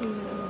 嗯。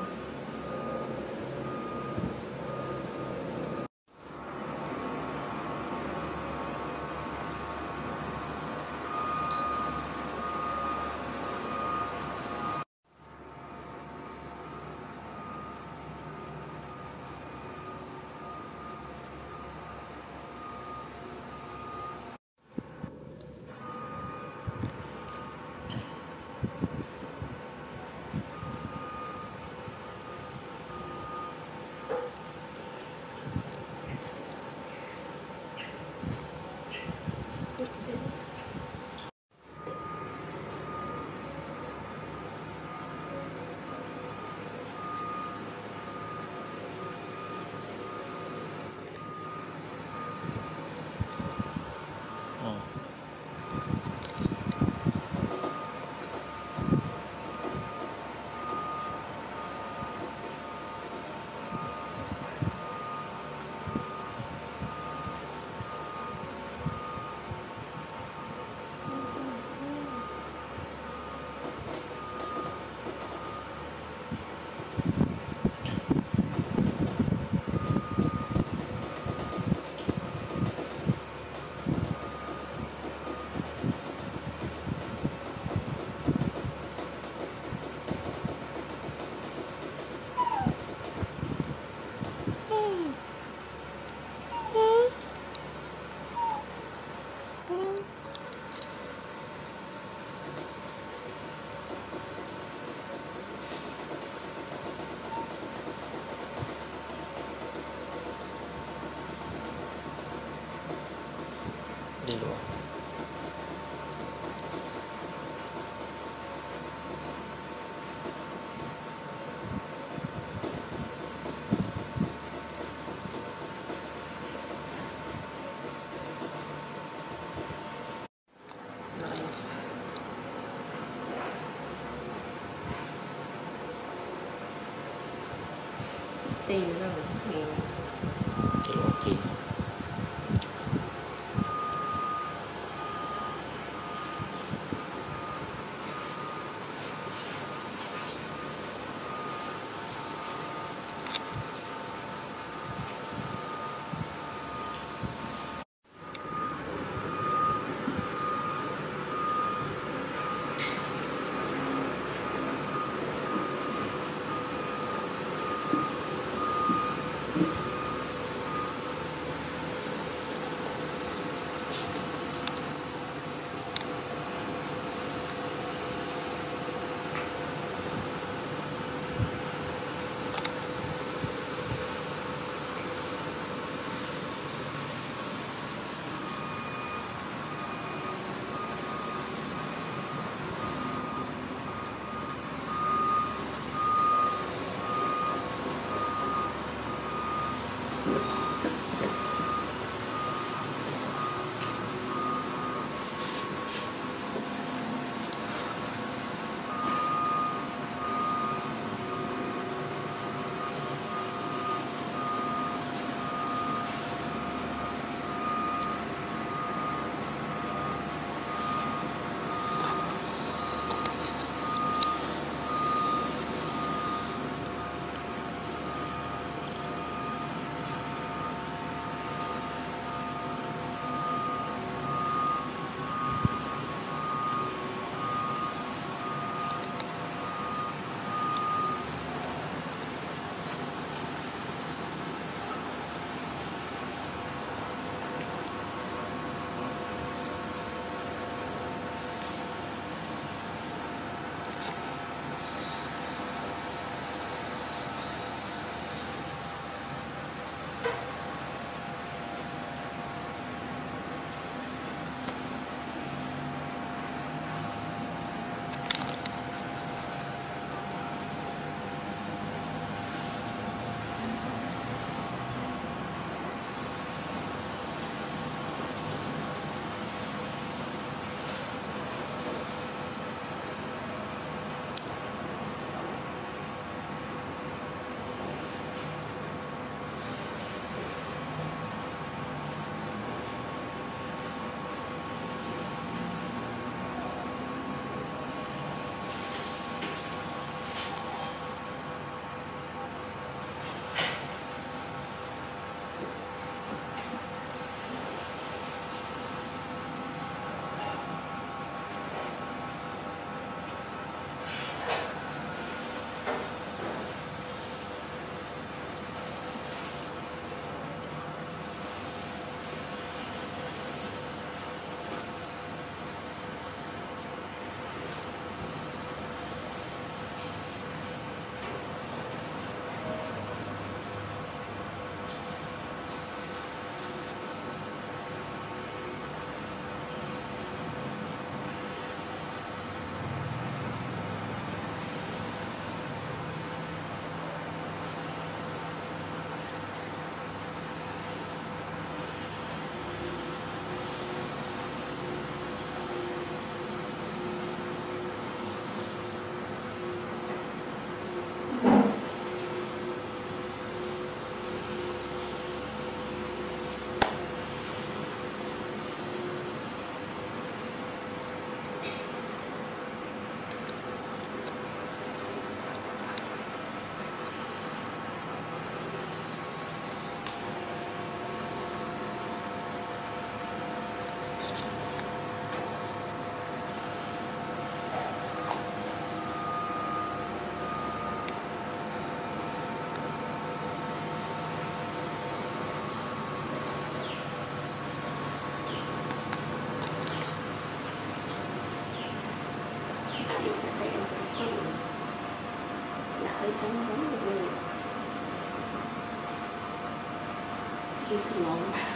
Bóng được rồi đi xin lỗi